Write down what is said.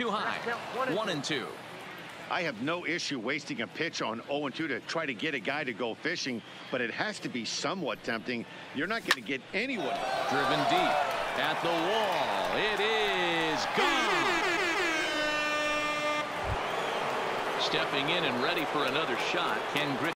too high. One and two. I have no issue wasting a pitch on 0-2 to try to get a guy to go fishing, but it has to be somewhat tempting. You're not going to get anyone. Driven deep at the wall. It is gone. Stepping in and ready for another shot, Ken Griffey.